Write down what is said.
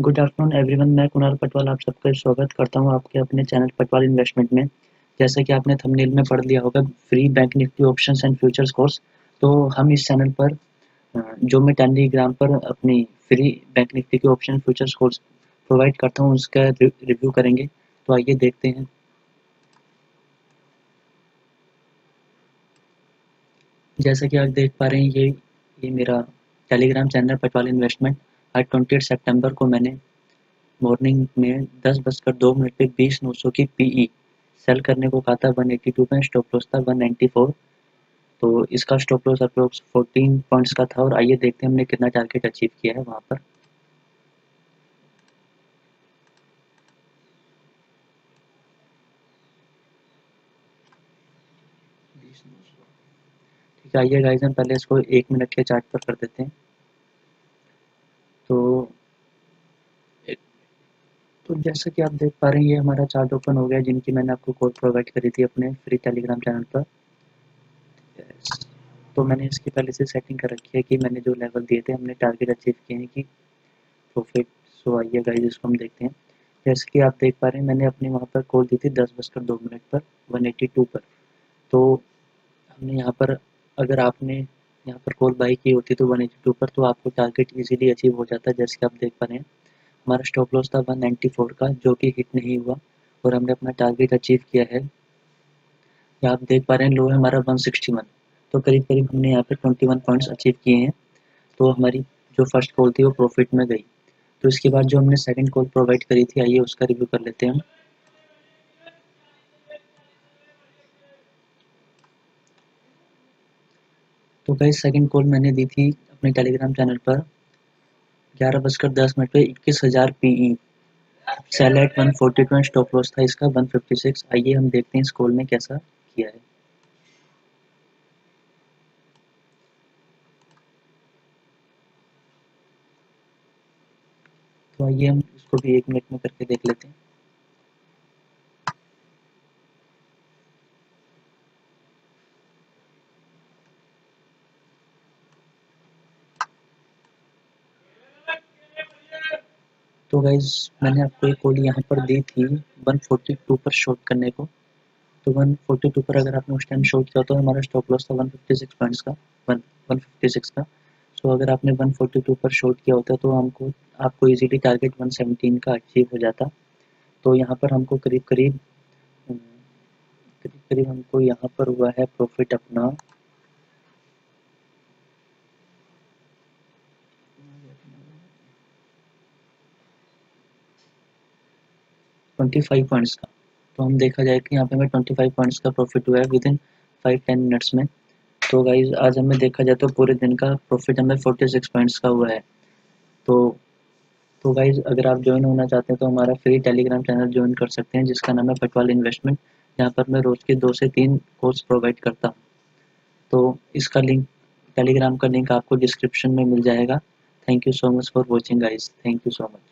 Good afternoon everyone मैं कुणाल पटवाल, आप सबका स्वागत करता हूँ आपके अपने चैनल पटवाल इन्वेस्टमेंट में। जैसा कि आपने थंबनेल में पढ़ लिया होगा free bank Nifty options and futures course तो हम इस चैनल पर जो मैं टेलीग्राम पर अपनी फ्री बैंक निफ्टी के ऑप्शन फ्यूचर्स कोर्स प्रोवाइड करता हूँ, उसका रिव्यू करेंगे। तो आइए देखते हैं। जैसा कि आप देख पा रहे हैं, ये ये मेरा टेलीग्राम चैनल पटवाल इन्वेस्टमेंट। आज ट्वेंटी सेप्टेम्बर को मैंने मॉर्निंग में दस बजकर दो मिनट पे बीस नौ सौ की पीई सेल e करने को कहा था वन एटी टू में स्टॉप लॉस था वन नाइन्टी फोर तो इसका stop loss approx fourteen points का था और आइए देखते हैं हमने कितना टारगेट अचीव किया है वहाँ पर। ठीक है, आइए गाइज़ हम पहले इसको एक मिनट के चार्ट पर कर देते हैं तो तो जैसा कि आप देख पा रहे हैं, ये हमारा चार्ट ओपन हो गया जिनकी मैंने आपको कोड प्रोवाइड करी थी अपने फ्री टेलीग्राम चैनल पर। तो मैंने इसकी पहले से सेटिंग कर रखी है कि मैंने जो लेवल दिए थे, हमने टारगेट अचीव किए हैं कि प्रॉफिट सो आइए गाइज़ इसको हम देखते हैं। जैसे कि आप देख पा रहे हैं, मैंने अपने वहाँ पर कॉल दी थी दस बजकर दो मिनट पर वन एटी टू पर। तो हमने यहाँ पर, अगर आपने यहाँ पर कॉल बाई की होती तो वन एटी टू पर तो आपको टारगेट इजीली अचीव हो जाता, जैसे कि आप देख पा रहे हैं। हमारा स्टॉप लॉस था वन नाइन्टी फोर का, जो कि हिट नहीं हुआ और हमने अपना टारगेट अचीव किया है। यहाँ आप देख पा रहे हैं लो है हमारा वन सिक्सटी वन तो करीब करीब हमने यहाँ पे ट्वेंटी वन पॉइंट्स अचीव किए हैं। तो हमारी जो फ़र्स्ट कॉल थी वो प्रॉफिट में गई। तो इसके बाद जो हमने सेकंड कॉल प्रोवाइड करी थी, आइए उसका रिव्यू कर लेते हैं तो भाई सेकंड कॉल मैंने दी थी अपने टेलीग्राम चैनल पर। ग्यारह बजकर दस मिनट पे इक्कीस हज़ार P E sell at one forty two stop loss था इसका वन फिफ्टी सिक्स आइए हम देखते हैं इस कॉल ने कैसा किया है। तो आइए हम इसको भी एक मिनट में करके देख लेते हैं। तो गाइज़ मैंने आपको एक कॉल यहाँ पर दी थी 142 पर शॉर्ट करने को। तो 142 पर अगर आपने उस टाइम शॉर्ट किया तो हमारा स्टॉप लॉस था 156 पॉइंट्स का 1 156 का। सो so, अगर आपने 142 पर शॉर्ट किया होता तो हमको आपको इजीली टारगेट 117 का अचीव हो जाता। तो यहाँ पर हमको करीब करीब करीब करीब हमको यहाँ पर हुआ है प्रॉफिट अपना। ट्वेंटी फाइव पॉइंट्स का। तो हम देखा जाए कि यहाँ पे हमें ट्वेंटी फाइव पॉइंट्स का प्रॉफिट हुआ है within five ten minutes में। तो गाइज़ आज हमें देखा जाए तो पूरे दिन का प्रॉफिट हमें फोर्टी सिक्स पॉइंट्स का हुआ है। तो तो गाइज़ अगर आप ज्वाइन होना चाहते हैं तो हमारा फ्री टेलीग्राम चैनल ज्वाइन कर सकते हैं, जिसका नाम है पटवाल इन्वेस्टमेंट यहाँ पर मैं रोज़ के दो से तीन कोर्स प्रोवाइड करता हूँ। तो इसका लिंक टेलीग्राम का लिंक आपको डिस्क्रिप्शन में मिल जाएगा। Thank you so much for watching guys thank you so much